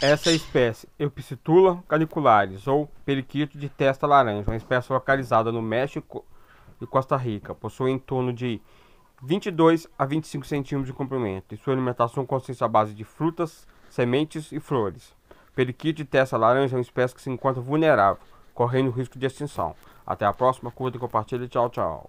Essa espécie Eupicitula canicularis ou periquito de testa laranja, uma espécie localizada no México e Costa Rica. Possui em torno de 22 a 25 centímetros de comprimento e sua alimentação consiste à base de frutas, sementes e flores. Periquito de testa laranja é uma espécie que se encontra vulnerável, correndo risco de extinção. Até a próxima, curta e compartilha. Tchau, tchau.